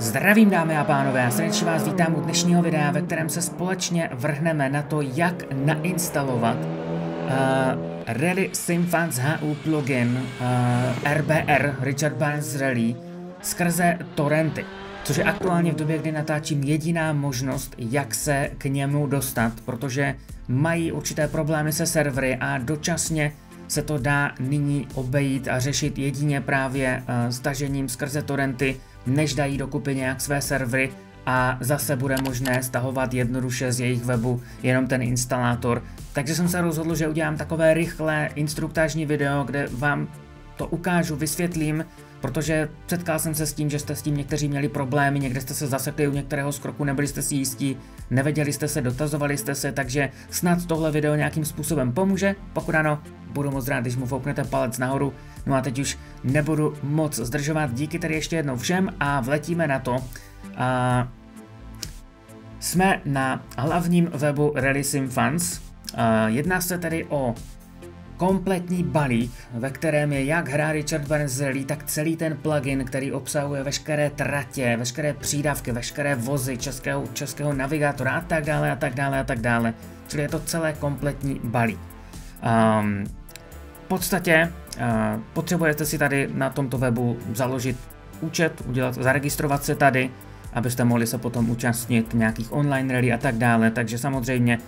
Zdravím dámy a pánové, já srdečně vás vítám u dnešního videa, ve kterém se společně vrhneme na to, jak nainstalovat uh, Rally Simfans HU plugin uh, RBR Richard Barnes Rally skrze torrenty, což je aktuálně v době, kdy natáčím jediná možnost, jak se k němu dostat, protože mají určité problémy se servery a dočasně se to dá nyní obejít a řešit jedině právě uh, stažením skrze torrenty, než dají dokupy nějak své servery a zase bude možné stahovat jednoduše z jejich webu jenom ten instalátor. Takže jsem se rozhodl, že udělám takové rychlé instruktážní video, kde vám to ukážu, vysvětlím, protože setkal jsem se s tím, že jste s tím někteří měli problémy, někde jste se zasekli u některého skroku, nebyli jste si jistí, nevěděli jste se, dotazovali jste se, takže snad tohle video nějakým způsobem pomůže, pokud ano, budu moc rád, když mu fouknete palec nahoru, no a teď už nebudu moc zdržovat, díky tedy ještě jednou všem a vletíme na to. A jsme na hlavním webu Rally Sim Fans, jedná se tedy o kompletní balík, ve kterém je jak hra Richard Rally, tak celý ten plugin, který obsahuje veškeré tratě, veškeré přídavky, veškeré vozy českého, českého navigátora a tak dále a tak dále a tak dále. Čili je to celé kompletní balík. Um, v podstatě uh, potřebujete si tady na tomto webu založit účet, udělat, zaregistrovat se tady, abyste mohli se potom účastnit nějakých online rally a tak dále, takže samozřejmě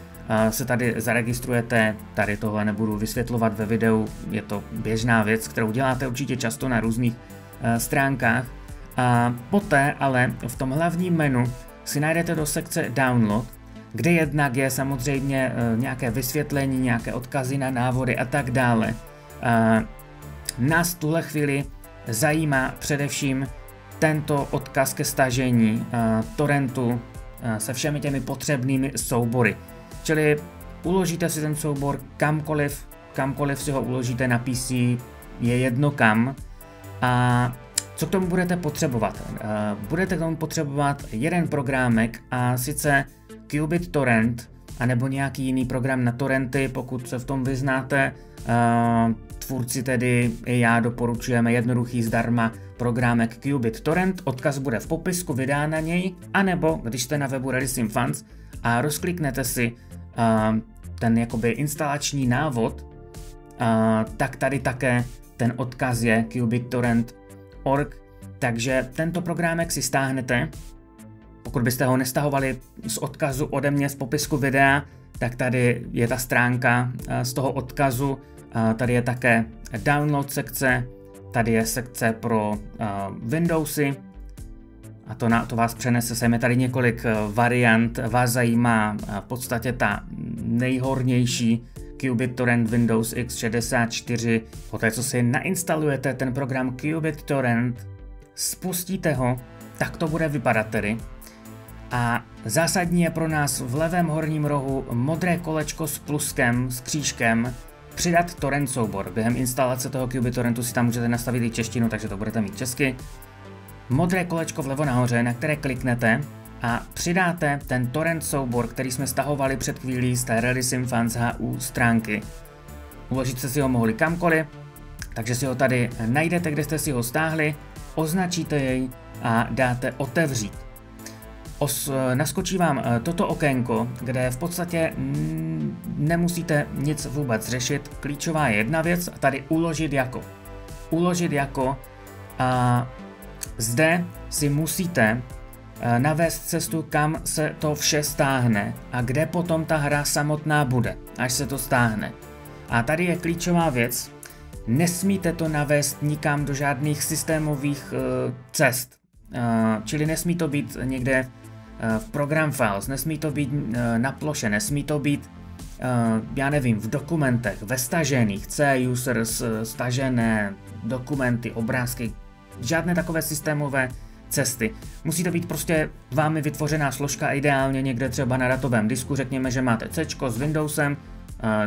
se tady zaregistrujete, tady tohle nebudu vysvětlovat ve videu, je to běžná věc, kterou děláte určitě často na různých e, stránkách. A poté ale v tom hlavním menu si najdete do sekce Download, kde jednak je samozřejmě e, nějaké vysvětlení, nějaké odkazy na návody a tak dále. Nás tuhle chvíli zajímá především tento odkaz ke stažení e, torrentu se všemi těmi potřebnými soubory. Čili uložíte si ten soubor kamkoliv, kamkoliv si ho uložíte na PC, je jedno kam. A co k tomu budete potřebovat? Eh, budete k tomu potřebovat jeden programek a sice Qubit Torrent, anebo nějaký jiný program na torrenty, pokud se v tom vyznáte. Eh, tvůrci tedy i já doporučujeme jednoduchý zdarma programek Qubit Torrent, odkaz bude v popisku, vydá na něj, anebo když jste na webu Releasing Funds a rozkliknete si ten jakoby instalační návod, tak tady také ten odkaz je qubittorrent.org, takže tento programek si stáhnete. Pokud byste ho nestahovali z odkazu ode mě z popisku videa, tak tady je ta stránka z toho odkazu, tady je také download sekce, tady je sekce pro Windowsy, a to, na, to vás přenese sem. Je tady několik eh, variant, vás zajímá eh, v podstatě ta nejhornější Qubit Torrent Windows X64. Poté, co si nainstalujete ten program Qubit Torrent, spustíte ho, tak to bude vypadat tedy. A zásadní je pro nás v levém horním rohu modré kolečko s pluskem, s křížkem, přidat torrent soubor. Během instalace toho Qubit Torrentu si tam můžete nastavit i češtinu, takže to budete mít česky modré kolečko vlevo nahoře, na které kliknete a přidáte ten torrent soubor, který jsme stahovali před chvílí z té Rally Fans HU stránky. Uložit jste si ho mohli kamkoliv, takže si ho tady najdete, kde jste si ho stáhli, označíte jej a dáte otevřít. Os, naskočí vám eh, toto okénko, kde v podstatě nemusíte nic vůbec řešit. Klíčová je jedna věc tady uložit jako. Uložit jako a zde si musíte eh, navést cestu, kam se to vše stáhne a kde potom ta hra samotná bude, až se to stáhne. A tady je klíčová věc, nesmíte to navést nikam do žádných systémových uh, cest. Uh, čili nesmí to být někde uh, v program files, nesmí to být uh, na ploše, nesmí to být, uh, já nevím, v dokumentech, ve stažených, C-users, stažené dokumenty, obrázky, žádné takové systémové cesty. Musí to být prostě vámi vytvořená složka, ideálně někde třeba na datovém disku, řekněme, že máte C s Windowsem,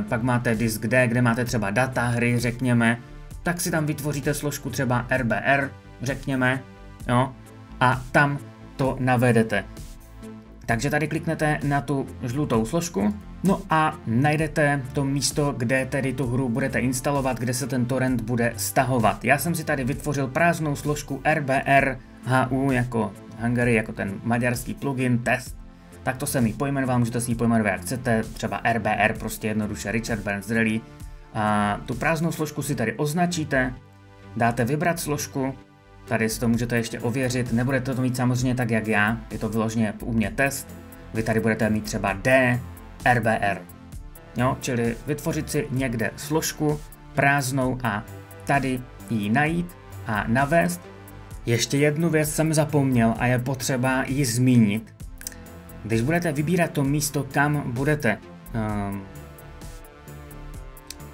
pak máte disk D, kde máte třeba data, hry, řekněme, tak si tam vytvoříte složku třeba RBR, řekněme, jo, a tam to navedete. Takže tady kliknete na tu žlutou složku, no a najdete to místo, kde tedy tu hru budete instalovat, kde se ten torrent bude stahovat. Já jsem si tady vytvořil prázdnou složku RBR HU jako Hungary jako ten maďarský plugin, test, tak to jsem ji pojmenoval, můžete si ji pojmenovat jak chcete, třeba RBR, prostě jednoduše Richard Burns Rally. A tu prázdnou složku si tady označíte, dáte vybrat složku, tady si to můžete ještě ověřit, nebudete to mít samozřejmě tak jak já, je to vyloženě u mě test, vy tady budete mít třeba D, RBR. Jo, čili vytvořit si někde složku prázdnou a tady ji najít a navést. Ještě jednu věc jsem zapomněl a je potřeba ji zmínit. Když budete vybírat to místo, kam budete um,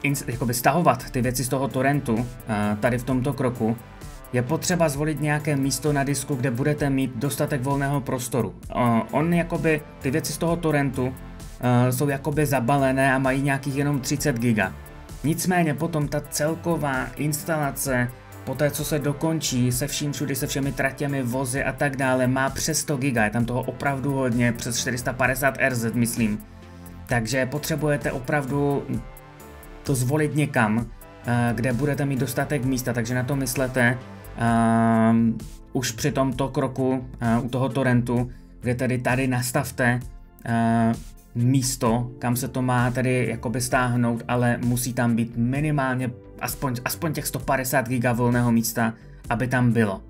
ins, jakoby stahovat ty věci z toho torrentu, uh, tady v tomto kroku, je potřeba zvolit nějaké místo na disku, kde budete mít dostatek volného prostoru. Uh, on jakoby, ty věci z toho torrentu jsou jakoby zabalené a mají nějakých jenom 30 giga. Nicméně potom ta celková instalace po té, co se dokončí se vším všudy, se všemi tratěmi, vozy a tak dále, má přes 100 giga, je tam toho opravdu hodně, přes 450 RZ myslím. Takže potřebujete opravdu to zvolit někam, eh, kde budete mít dostatek místa, takže na to myslete uh, už při tomto kroku uh, u toho torrentu, kde tedy tady nastavte uh, místo, kam se to má tedy jakoby stáhnout, ale musí tam být minimálně aspoň, aspoň těch 150 GB volného místa, aby tam bylo.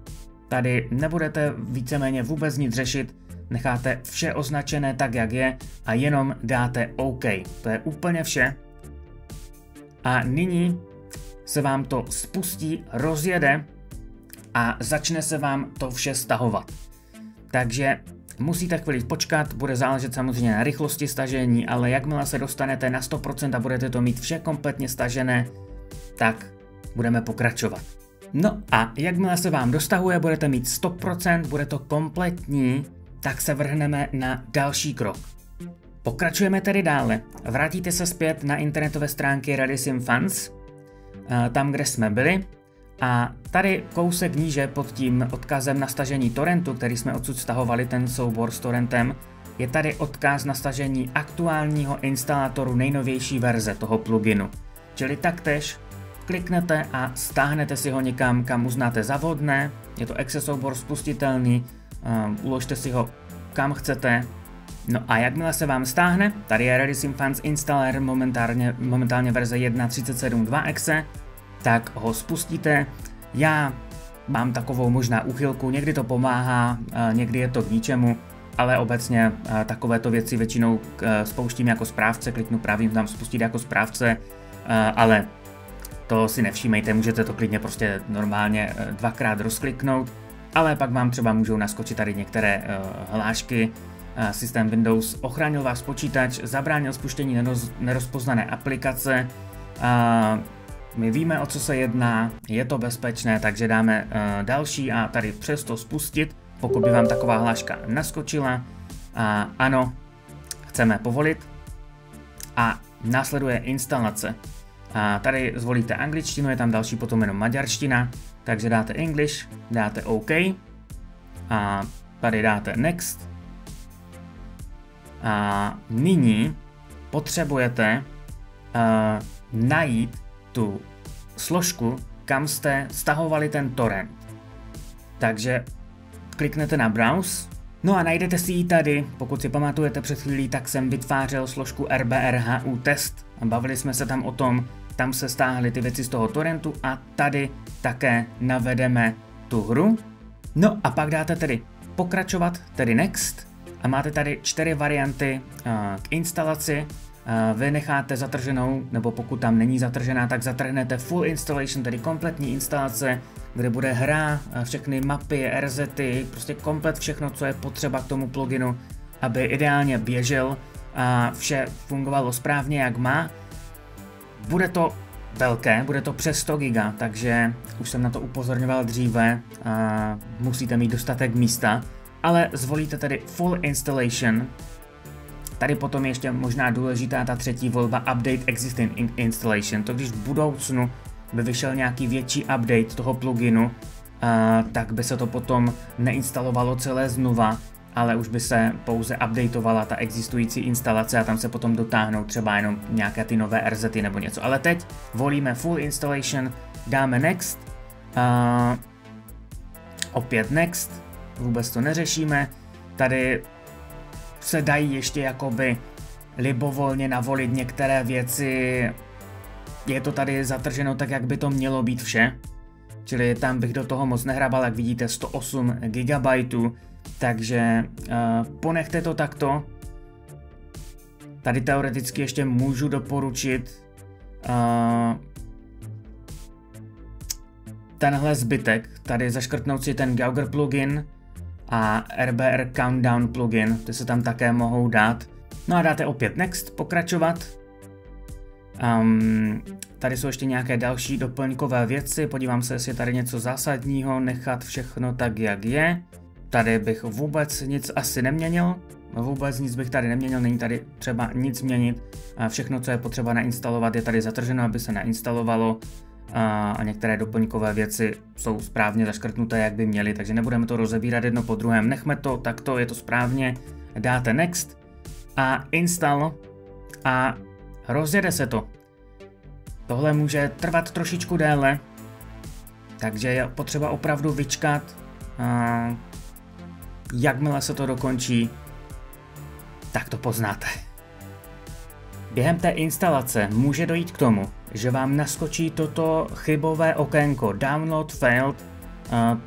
Tady nebudete víceméně vůbec nic řešit, necháte vše označené tak, jak je a jenom dáte OK. To je úplně vše. A nyní se vám to spustí, rozjede a začne se vám to vše stahovat. Takže Musíte chvíli počkat, bude záležet samozřejmě na rychlosti stažení, ale jakmile se dostanete na 100% a budete to mít vše kompletně stažené, tak budeme pokračovat. No a jakmile se vám dostahuje, budete mít 100%, bude to kompletní, tak se vrhneme na další krok. Pokračujeme tedy dále. Vrátíte se zpět na internetové stránky Radisim Fans, eh, tam, kde jsme byli, a tady kousek níže pod tím odkazem na stažení torrentu, který jsme odsud stahovali, ten soubor s torrentem, je tady odkaz na stažení aktuálního instalátoru nejnovější verze toho pluginu. Čili taktéž kliknete a stáhnete si ho někam, kam uznáte za vhodné, je to exe soubor spustitelný, um, uložte si ho kam chcete, No a jakmile se vám stáhne, tady je Ready Fans Installer momentálně, momentálně verze 1.37.2 exe, tak ho spustíte. Já mám takovou možná úchylku, někdy to pomáhá, někdy je to k ničemu, ale obecně takovéto věci většinou spouštím jako správce, kliknu právě tam spustit jako správce, ale to si nevšímejte, můžete to klidně prostě normálně dvakrát rozkliknout, ale pak vám třeba můžou naskočit tady některé hlášky, systém Windows ochránil váš počítač, zabránil spuštění nerozpoznané aplikace, my víme, o co se jedná, je to bezpečné, takže dáme uh, další a tady přesto spustit, pokud by vám taková hláška naskočila. A ano, chceme povolit. A následuje instalace. A tady zvolíte angličtinu, je tam další potom jenom maďarština, takže dáte English, dáte OK. A tady dáte Next. A nyní potřebujete uh, najít tu složku, kam jste stahovali ten torrent. Takže kliknete na Browse, no a najdete si ji tady, pokud si pamatujete před chvílí, tak jsem vytvářel složku RBRHU test. Bavili jsme se tam o tom, tam se stáhly ty věci z toho torrentu a tady také navedeme tu hru. No a pak dáte tedy pokračovat, tedy next a máte tady čtyři varianty uh, k instalaci vy necháte zatrženou, nebo pokud tam není zatržená, tak zatrhnete full installation, tedy kompletní instalace, kde bude hra, všechny mapy, RZty, prostě komplet všechno, co je potřeba k tomu pluginu, aby ideálně běžel a vše fungovalo správně, jak má. Bude to velké, bude to přes 100 giga, takže už jsem na to upozorňoval dříve, a musíte mít dostatek místa, ale zvolíte tedy full installation, Tady potom ještě možná důležitá ta třetí volba Update Existing Installation. To když v budoucnu by vyšel nějaký větší update toho pluginu, uh, tak by se to potom neinstalovalo celé znova, ale už by se pouze updateovala ta existující instalace a tam se potom dotáhnou třeba jenom nějaké ty nové RZty nebo něco. Ale teď volíme Full Installation, dáme Next, uh, opět Next, vůbec to neřešíme. Tady se dají ještě jakoby libovolně navolit některé věci. Je to tady zatrženo tak, jak by to mělo být vše. Čili tam bych do toho moc nehrabal, jak vidíte 108 GB, takže uh, ponechte to takto. Tady teoreticky ještě můžu doporučit uh, tenhle zbytek, tady zaškrtnout si ten Gauger plugin a RBR Countdown plugin, ty se tam také mohou dát. No a dáte opět Next, pokračovat. Um, tady jsou ještě nějaké další doplňkové věci, podívám se, jestli je tady něco zásadního, nechat všechno tak, jak je. Tady bych vůbec nic asi neměnil, vůbec nic bych tady neměnil, není tady třeba nic měnit. Všechno, co je potřeba nainstalovat, je tady zatrženo, aby se nainstalovalo a některé doplňkové věci jsou správně zaškrtnuté, jak by měly, takže nebudeme to rozebírat jedno po druhém. Nechme to takto, je to správně, dáte next a install a rozjede se to. Tohle může trvat trošičku déle, takže je potřeba opravdu vyčkat, a jakmile se to dokončí, tak to poznáte. Během té instalace může dojít k tomu, že vám naskočí toto chybové okénko Download failed.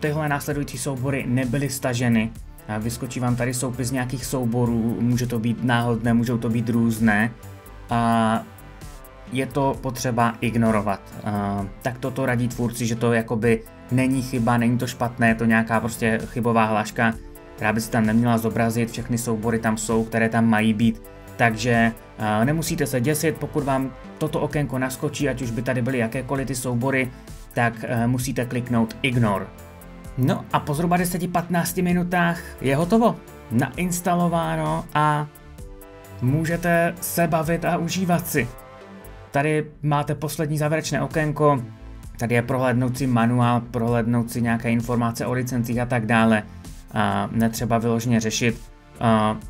Tyhle následující soubory nebyly staženy. Vyskočí vám tady soupis nějakých souborů, může to být náhodné, můžou to být různé. A je to potřeba ignorovat. Tak toto radí tvůrci, že to jakoby není chyba, není to špatné, je to nějaká prostě chybová hláška, která by se tam neměla zobrazit, všechny soubory tam jsou, které tam mají být takže nemusíte se děsit, pokud vám toto okénko naskočí, ať už by tady byly jakékoliv ty soubory, tak uh, musíte kliknout Ignore. No a po zhruba 10-15 minutách je hotovo, nainstalováno a můžete se bavit a užívat si. Tady máte poslední závěrečné okénko, tady je prohlédnoucí manuál, prohlédnoucí nějaké informace o licencích a tak dále. A netřeba vyloženě řešit,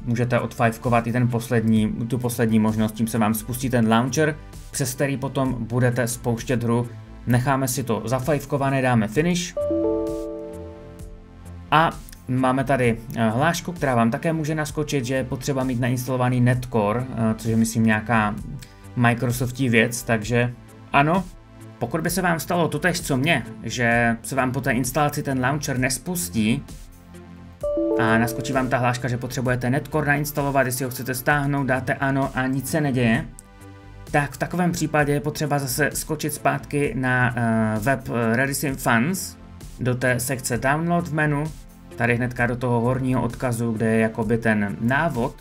můžete odfajfkovat i ten poslední, tu poslední možnost, tím se vám spustí ten launcher, přes který potom budete spouštět hru. Necháme si to zafajfkované, dáme finish. A máme tady eh, hlášku, která vám také může naskočit, že je potřeba mít nainstalovaný Netcore, eh, což je myslím nějaká Microsoftí věc, takže ano, pokud by se vám stalo totež co mě, že se vám po té instalaci ten launcher nespustí, a naskočí vám ta hláška, že potřebujete Netcore nainstalovat, jestli ho chcete stáhnout, dáte ano a nic se neděje, tak v takovém případě je potřeba zase skočit zpátky na uh, web eh, Redisim Funds. Do té sekce Download v menu, tady hnedka do toho horního odkazu, kde je jakoby ten návod.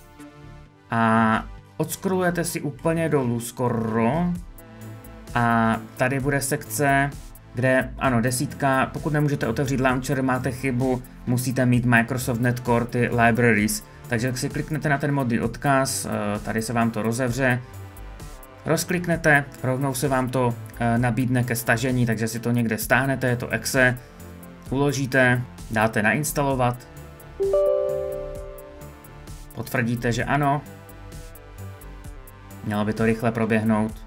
A odskrolujete si úplně dolů skoro. A tady bude sekce kde ano, desítka, pokud nemůžete otevřít launcher, máte chybu, musíte mít Microsoft Netcore, ty libraries. Takže si kliknete na ten modný odkaz, eh, tady se vám to rozevře, rozkliknete, rovnou se vám to eh, nabídne ke stažení, takže si to někde stáhnete, je to exe, uložíte, dáte nainstalovat, potvrdíte, že ano, mělo by to rychle proběhnout,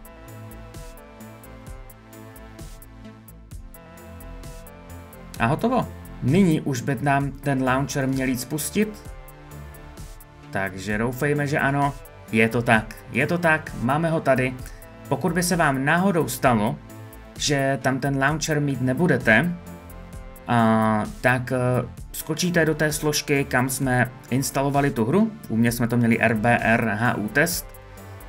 A hotovo. Nyní už by nám ten launcher měl jít spustit. Takže doufejme, že ano. Je to tak, je to tak, máme ho tady. Pokud by se vám náhodou stalo, že tam ten launcher mít nebudete, a, tak e, skočíte do té složky, kam jsme instalovali tu hru. U mě jsme to měli RBR HU test.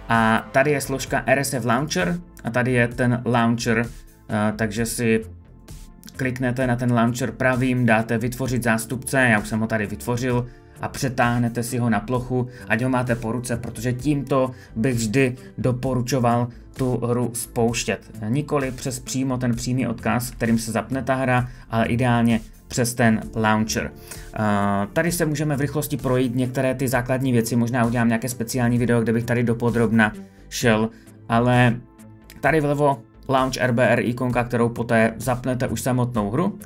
A tady je složka RSF Launcher a tady je ten launcher, e, takže si kliknete na ten launcher pravým, dáte vytvořit zástupce, já už jsem ho tady vytvořil, a přetáhnete si ho na plochu, ať ho máte po ruce, protože tímto bych vždy doporučoval tu hru spouštět. Nikoli přes přímo ten přímý odkaz, kterým se zapne ta hra, ale ideálně přes ten launcher. Uh, tady se můžeme v rychlosti projít některé ty základní věci, možná udělám nějaké speciální video, kde bych tady dopodrobna šel, ale tady vlevo Launch RBR ikonka, kterou poté zapnete už samotnou hru.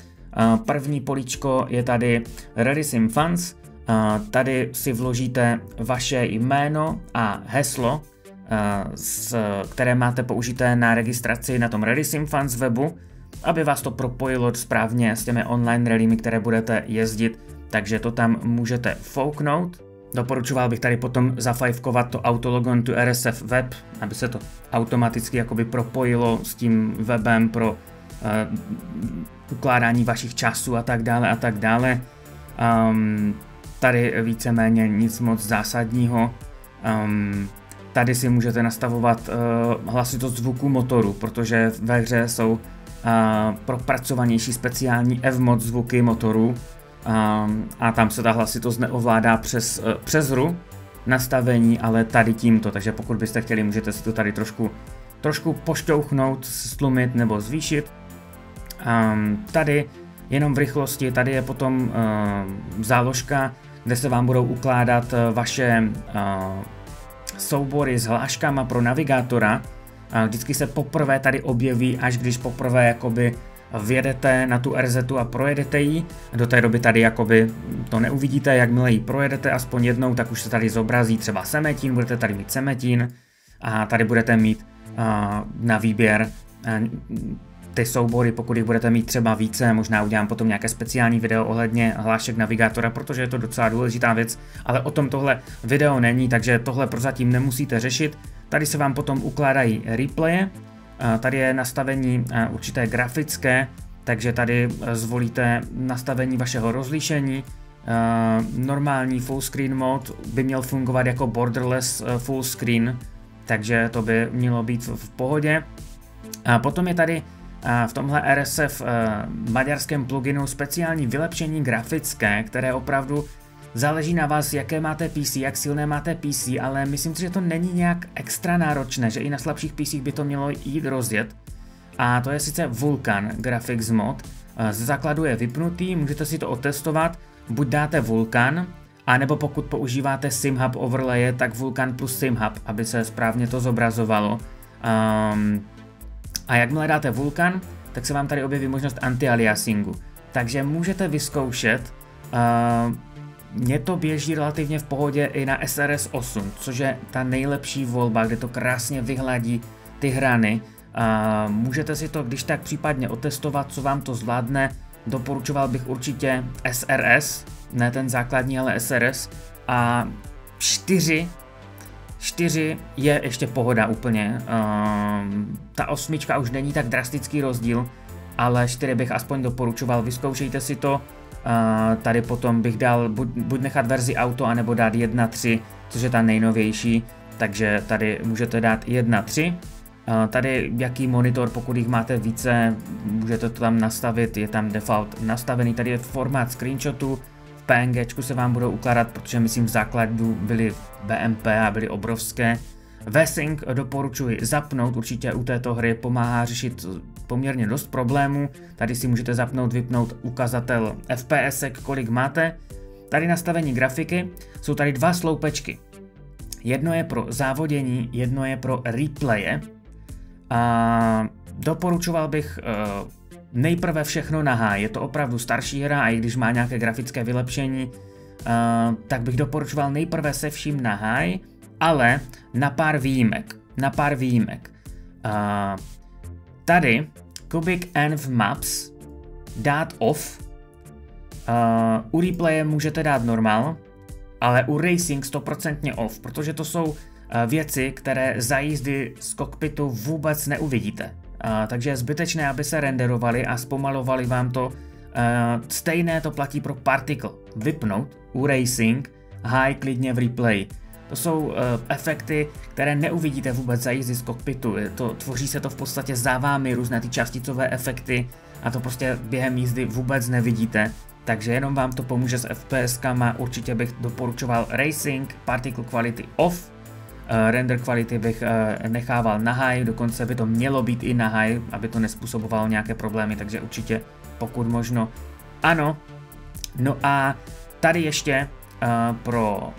První políčko je tady Ready Sim Funds. Tady si vložíte vaše jméno a heslo, které máte použité na registraci na tom Ready Sim Funds webu, aby vás to propojilo správně s těmi online rallymi, které budete jezdit. takže to tam můžete fouknout. Doporučoval bych tady potom zafajfkovat to Autologon to RSF web, aby se to automaticky jakoby propojilo s tím webem pro uh, ukládání vašich časů a tak dále a tak dále. Um, tady víceméně nic moc zásadního. Um, tady si můžete nastavovat uh, hlasitost zvuku motoru, protože ve hře jsou uh, propracovanější speciální F-mod zvuky motoru um, a tam se ta hlasitost neovládá přes, uh, přes hru nastavení, ale tady tímto, takže pokud byste chtěli, můžete si to tady trošku, trošku pošťouchnout, stlumit nebo zvýšit. Um, tady jenom v rychlosti, tady je potom uh, záložka, kde se vám budou ukládat uh, vaše uh, soubory s hláškama pro navigátora. Uh, vždycky se poprvé tady objeví, až když poprvé jakoby vjedete na tu RZ a projedete ji. Do té doby tady jakoby to neuvidíte, jakmile ji projedete aspoň jednou, tak už se tady zobrazí třeba semetín, budete tady mít semetín a tady budete mít uh, na výběr uh, ty soubory, pokud jich budete mít třeba více, možná udělám potom nějaké speciální video ohledně hlášek navigátora, protože je to docela důležitá věc, ale o tom tohle video není, takže tohle prozatím nemusíte řešit. Tady se vám potom ukládají replaye, tady je nastavení určité grafické, takže tady zvolíte nastavení vašeho rozlišení, normální full screen mod by měl fungovat jako borderless full screen, takže to by mělo být v pohodě. A potom je tady v tomhle RSF eh, maďarském pluginu speciální vylepšení grafické, které opravdu záleží na vás, jaké máte PC, jak silné máte PC, ale myslím si, že to není nějak extra náročné, že i na slabších PC by to mělo jít rozjet. A to je sice Vulkan Graphics Mod, eh, ze základu je vypnutý, můžete si to otestovat, buď dáte Vulkan, a nebo pokud používáte SimHub overlaye, tak Vulkan plus SimHub, aby se správně to zobrazovalo. Um, a jakmile dáte Vulkan, tak se vám tady objeví možnost anti-aliasingu. Takže můžete vyzkoušet, uh, mně to běží relativně v pohodě i na SRS 8, což je ta nejlepší volba, kde to krásně vyhladí ty hrany. Uh, můžete si to když tak případně otestovat, co vám to zvládne. Doporučoval bych určitě SRS, ne ten základní, ale SRS. A 4 4 je ještě pohoda úplně. Um, ta osmička už není tak drastický rozdíl, ale 4 bych aspoň doporučoval, vyzkoušejte si to. Tady potom bych dal buď, buď nechat verzi auto, anebo dát 1.3, což je ta nejnovější, takže tady můžete dát 1.3. Uh, tady jaký monitor, pokud jich máte více, můžete to tam nastavit, je tam default nastavený, tady je formát screenshotu, PNG se vám budou ukládat, protože myslím v základu byly BMP a byly obrovské. V-Sync doporučuji zapnout, určitě u této hry pomáhá řešit poměrně dost problémů. Tady si můžete zapnout, vypnout ukazatel FPS, kolik máte. Tady nastavení grafiky, jsou tady dva sloupečky. Jedno je pro závodění, jedno je pro replaye. A doporučoval bych uh, nejprve všechno na high. Je to opravdu starší hra a i když má nějaké grafické vylepšení, uh, tak bych doporučoval nejprve se vším na high, ale na pár výjimek. Na pár výjimek. Uh, tady Cubic Env Maps dát off. Uh, u replaye můžete dát normal, ale u racing 100% off, protože to jsou uh, věci, které za jízdy z kokpitu vůbec neuvidíte. Uh, takže je zbytečné, aby se renderovali a zpomalovali vám to. Uh, stejné to platí pro Particle. Vypnout u Racing, High klidně v replay. To jsou uh, efekty, které neuvidíte vůbec za jízdy z kokpitu. To, tvoří se to v podstatě za vámi, různé ty částicové efekty a to prostě během jízdy vůbec nevidíte. Takže jenom vám to pomůže s FPS-kama, určitě bych doporučoval Racing, Particle Quality Off, Eh, render kvality bych eh, nechával na high, dokonce by to mělo být i na high, aby to nespůsobovalo nějaké problémy, takže určitě pokud možno ano. No a tady ještě uh, pro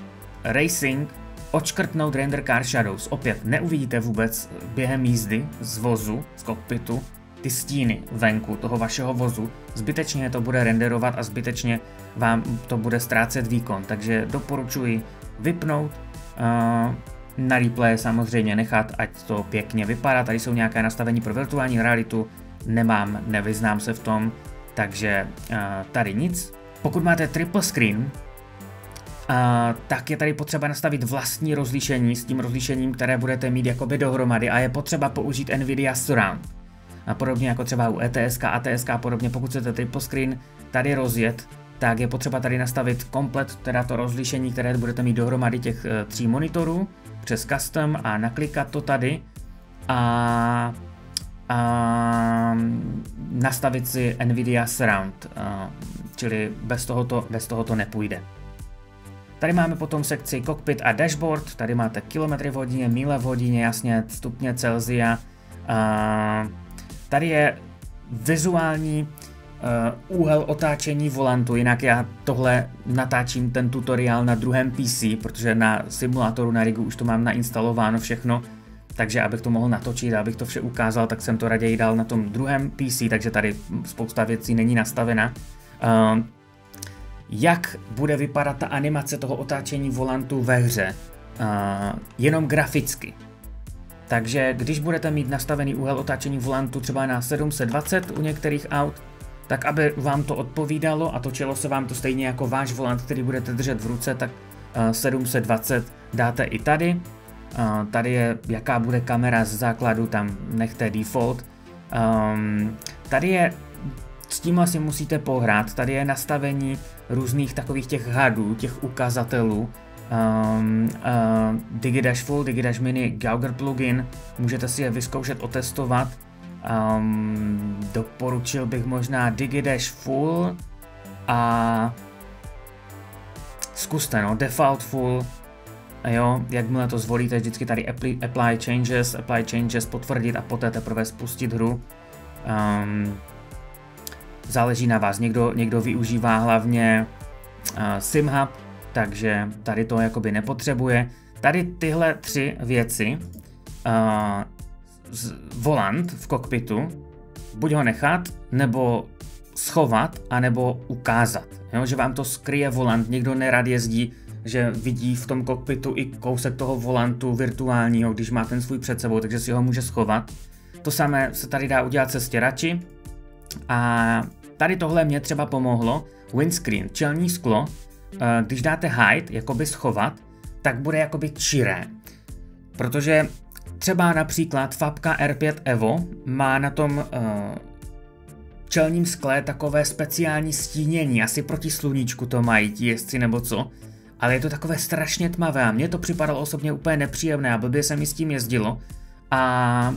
racing odškrtnout render car shadows. Opět neuvidíte vůbec během jízdy z vozu, z kokpitu, ty stíny venku toho vašeho vozu. Zbytečně to bude renderovat a zbytečně vám to bude ztrácet výkon, takže doporučuji vypnout uh, na replay samozřejmě nechat, ať to pěkně vypadá. Tady jsou nějaké nastavení pro virtuální realitu, nemám, nevyznám se v tom, takže uh, tady nic. pokud máte triple screen, tak je tady potřeba nastavit vlastní rozlišení s tím rozlišením, které budete mít jakoby dohromady. A je potřeba použít NVIDIA Surround. A podobně jako třeba u ETSK, ATSK a podobně, pokud chcete triple screen tady rozjet, tak je potřeba tady nastavit komplet teda to rozlišení, které budete mít dohromady těch e, tří monitorů. Přes custom a naklikat to tady. A, a nastavit si NVIDIA Surround, a, čili bez toho, to, bez toho to nepůjde. Tady máme potom sekci cockpit a dashboard, tady máte kilometry v hodině, míle v hodině, jasně stupně Celsia. A tady je vizuální uh, úhel otáčení volantu, jinak já tohle natáčím ten tutoriál na druhém PC, protože na simulátoru na Rigu už to mám nainstalováno všechno, takže abych to mohl natočit, abych to vše ukázal, tak jsem to raději dal na tom druhém PC, takže tady spousta věcí není nastavena. Uh, jak bude vypadat ta animace toho otáčení volantu ve hře, uh, jenom graficky. Takže když budete mít nastavený úhel otáčení volantu třeba na 720 u některých aut, tak aby vám to odpovídalo a točilo se vám to stejně jako váš volant, který budete držet v ruce, tak uh, 720 dáte i tady. Tady je, jaká bude kamera z základu, tam nechte default. Um, tady je s tím asi musíte pohrát. Tady je nastavení různých takových těch hadů, těch ukazatelů. Um, uh, DigiDash Full, DigiDash Mini, Gauger plugin, můžete si je vyzkoušet, otestovat. Um, doporučil bych možná DigiDash Full a zkuste no, Default Full, a jo, jakmile to zvolíte, vždycky tady apply, apply changes, apply changes, potvrdit a poté teprve spustit hru. Um, záleží na vás. Někdo, někdo využívá hlavně uh, SimHub, takže tady to jakoby nepotřebuje. Tady tyhle tři věci, uh, z, volant v kokpitu, buď ho nechat, nebo schovat, anebo ukázat. Jo, že vám to skryje volant, někdo nerad jezdí, že vidí v tom kokpitu i kousek toho volantu virtuálního, když má ten svůj před sebou, takže si ho může schovat. To samé se tady dá udělat se stěrači a tady tohle mě třeba pomohlo, windscreen, čelní sklo, eh, když dáte hide, jakoby schovat, tak bude jakoby čiré. Protože třeba například Fabka R5 Evo má na tom uh, čelním skle takové speciální stínění, asi proti sluníčku to mají ti jezdci nebo co, ale je to takové strašně tmavé a mně to připadalo osobně úplně nepříjemné a blbě se mi s tím jezdilo. A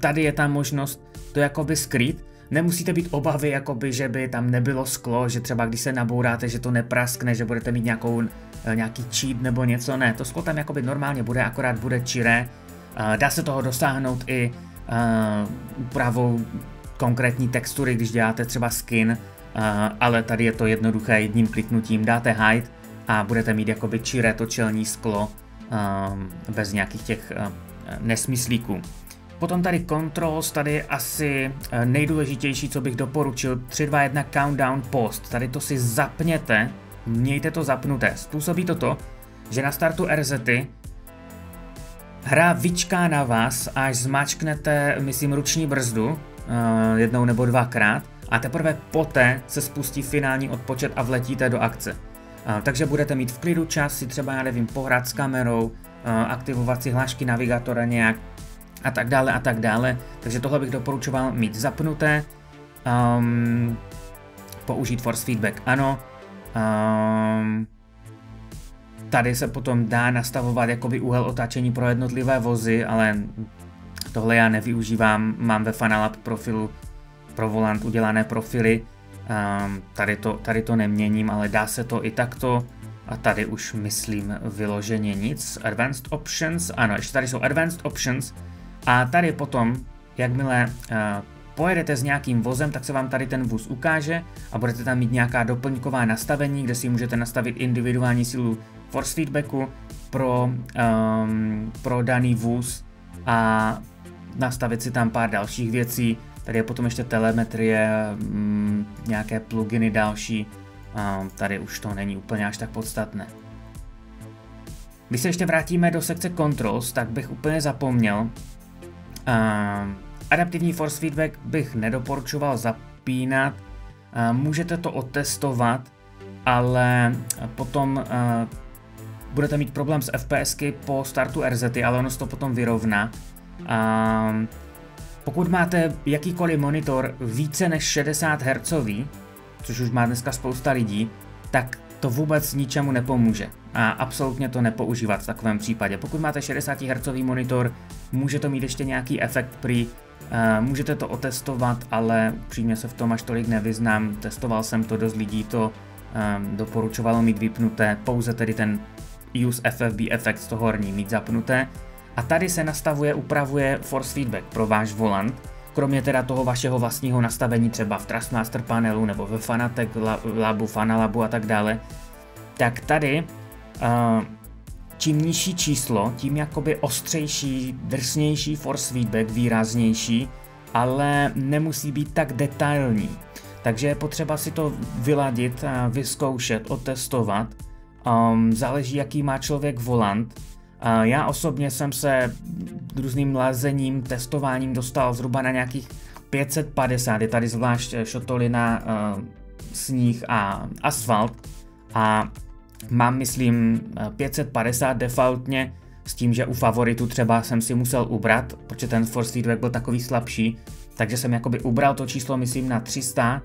tady je ta možnost to jakoby skrýt nemusíte být obavy, jakoby, že by tam nebylo sklo, že třeba když se nabouráte, že to nepraskne, že budete mít nějakou, eh, nějaký cheat nebo něco, ne, to sklo tam jakoby normálně bude, akorát bude čiré. Dá se toho dosáhnout i uh, úpravou konkrétní textury, když děláte třeba skin, ale tady je to jednoduché, jedním kliknutím dáte hide a budete mít jakoby čiré to čelní sklo bez nějakých těch nesmyslíků. Potom tady controls, tady asi eh, nejdůležitější, co bych doporučil, 3, 2, 1 countdown post. Tady to si zapněte, mějte to zapnuté. Způsobí to to, že na startu RZety hra vyčká na vás, až zmačknete, myslím, ruční brzdu, eh, jednou nebo dvakrát, a teprve poté se spustí finální odpočet a vletíte do akce. Eh, takže budete mít v klidu čas si třeba, já nevím, pohrát s kamerou, aktivovat si hlášky navigátora nějak, a tak dále a tak dále. Takže tohle bych doporučoval mít zapnuté. Um, použít force feedback ano. Um, tady se potom dá nastavovat jakoby úhel otáčení pro jednotlivé vozy, ale tohle já nevyužívám, mám ve Fanalab profilu pro volant udělané profily, um, tady, to, tady to neměním, ale dá se to i takto a tady už myslím vyloženě nic. Advanced Options, ano, ještě tady jsou Advanced Options, a tady potom, jakmile uh, pojedete s nějakým vozem, tak se vám tady ten vůz ukáže a budete tam mít nějaká doplňková nastavení, kde si můžete nastavit individuální sílu force feedbacku pro, um, pro daný vůz a nastavit si tam pár dalších věcí. Tady je potom ještě telemetrie, um, nějaké pluginy další. Um, tady už to není úplně až tak podstatné. Když se ještě vrátíme do sekce controls, tak bych úplně zapomněl, Uh, adaptivní force feedback bych nedoporučoval zapínat. Uh, můžete to otestovat, ale potom budete mít problém s FPSky po startu RZ, ale ono se to potom vyrovná. Pokud máte jakýkoliv monitor více než 60 Hz, což už má dneska spousta lidí, tak to vůbec ničemu nepomůže a absolutně to nepoužívat v takovém případě. Pokud máte 60 Hz monitor, může to mít ještě nějaký efekt pri Uh, můžete to otestovat, ale upřímně se v tom až tolik nevyznám. Testoval jsem to, dost lidí to um, doporučovalo mít vypnuté, pouze tedy ten Use FFB efekt z toho horní mít zapnuté. A tady se nastavuje, upravuje force feedback pro váš volant, kromě teda toho vašeho vlastního nastavení třeba v Trustmaster panelu nebo ve Fanatec labu, Fanalabu a tak dále, tak tady čím nižší číslo, tím jakoby ostřejší, drsnější force feedback, výraznější, ale nemusí být tak detailní. Takže je potřeba si to vyladit, vyzkoušet, otestovat. Um, záleží, jaký má člověk volant. Uh, já osobně jsem se různým lazením, testováním dostal zhruba na nějakých 550, je tady zvlášť šotolina, uh, sníh a asfalt. A mám, myslím, 550 defaultně, s tím, že u favoritu třeba jsem si musel ubrat, protože ten force feedback byl takový slabší, takže jsem jakoby ubral to číslo, myslím, na 300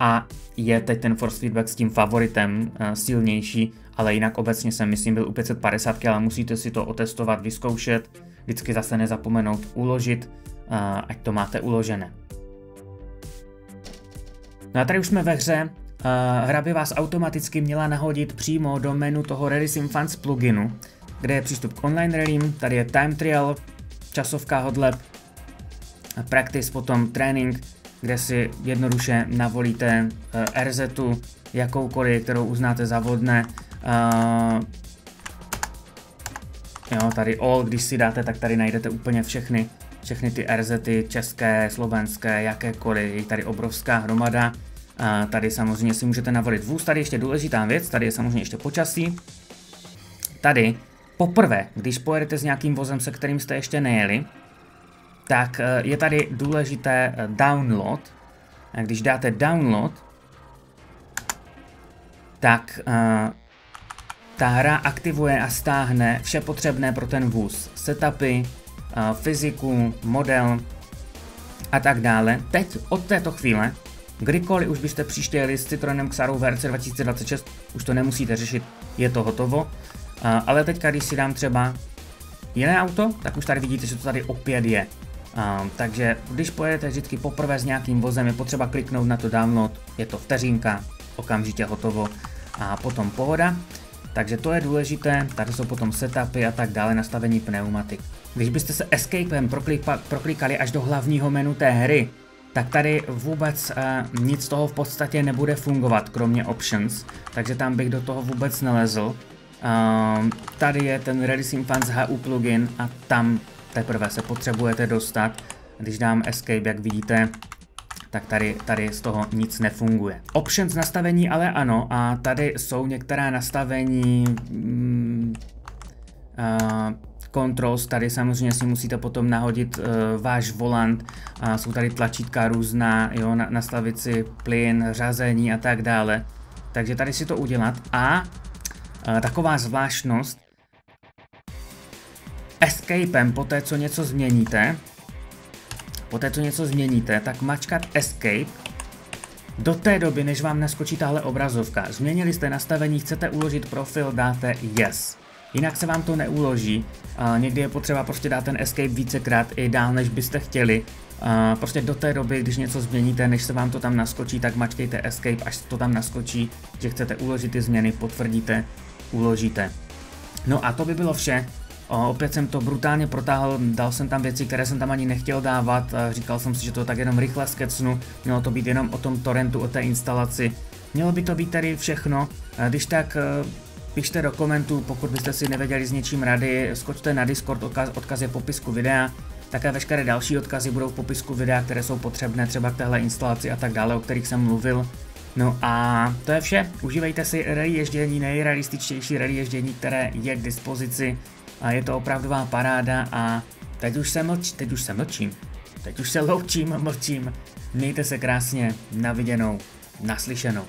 a je teď ten force feedback s tím favoritem uh, silnější, ale jinak obecně jsem, myslím, byl u 550, ale musíte si to otestovat, vyzkoušet, vždycky zase nezapomenout uložit, uh, ať to máte uložené. No a tady už jsme ve hře, hra by vás automaticky měla nahodit přímo do menu toho Rally Sim Fans pluginu, kde je přístup k online rallym, tady je time trial, časovka hodleb, practice, potom trénink, kde si jednoduše navolíte uh, RZ, jakoukoliv, kterou uznáte za vodné. Uh, jo, tady all, když si dáte, tak tady najdete úplně všechny, všechny ty RZ, české, slovenské, jakékoliv, je tady obrovská hromada. A tady samozřejmě si můžete navolit vůz, tady ještě důležitá věc, tady je samozřejmě ještě počasí. Tady poprvé, když pojedete s nějakým vozem, se kterým jste ještě nejeli, tak eh, je tady důležité eh, download. A když dáte download, tak uh, ta hra aktivuje a stáhne vše potřebné pro ten vůz. Setupy, fyziku, model a tak dále. Teď od této chvíle Kdykoliv už byste příště jeli s Citroenem Xarou VRC 2026, už to nemusíte řešit, je to hotovo. ale teďka, když si dám třeba jiné auto, tak už tady vidíte, že to tady opět je. takže když pojedete vždycky poprvé s nějakým vozem, je potřeba kliknout na to download, je to vteřinka, okamžitě hotovo a potom pohoda. Takže to je důležité, tady jsou potom setupy a tak dále, nastavení pneumatik. Když byste se escapem proklikali až do hlavního menu té hry, tak tady vůbec uh, nic z toho v podstatě nebude fungovat, kromě options, takže tam bych do toho vůbec nelezl. Uh, tady je ten Redising Fans HU plugin a tam teprve se potřebujete dostat. Když dám Escape, jak vidíte, tak tady, tady z toho nic nefunguje. Options nastavení ale ano a tady jsou některá nastavení mm, uh, controls, tady samozřejmě si musíte potom nahodit uh, váš volant, a jsou tady tlačítka různá, jo, na, nastavit si plyn, řazení a tak dále. Takže tady si to udělat. A uh, taková zvláštnost, escapem, po té, co něco změníte, po té, co něco změníte, tak mačkat escape do té doby, než vám naskočí tahle obrazovka. Změnili jste nastavení, chcete uložit profil, dáte yes jinak se vám to neuloží. Uh, někdy je potřeba prostě dát ten escape vícekrát i dál, než byste chtěli. Prostě do té doby, když něco změníte, než se vám to tam naskočí, tak mačkejte escape, až to tam naskočí, že chcete uložit ty změny, potvrdíte, uložíte. No a to by bylo vše. Opět jsem to brutálně protáhl, dal jsem tam věci, které jsem tam ani nechtěl dávat, říkal jsem si, že to tak jenom rychle skecnu, mělo to být jenom o tom torrentu, o té instalaci. Mělo by to být tady všechno, když tak Pište do komentů, pokud byste si nevěděli s něčím rady, skočte na Discord, odkaz, odkaz je v popisku videa, také veškeré další odkazy budou v popisku videa, které jsou potřebné třeba k téhle instalaci a tak dále, o kterých jsem mluvil. No a to je vše, užívejte si rally ježdění, nejrealističtější rally ježdění, které je k dispozici. A je to opravdová paráda a teď už se mlč, teď už se mlčím, teď už se loučím, mlčím, mějte se krásně, naviděnou, naslyšenou.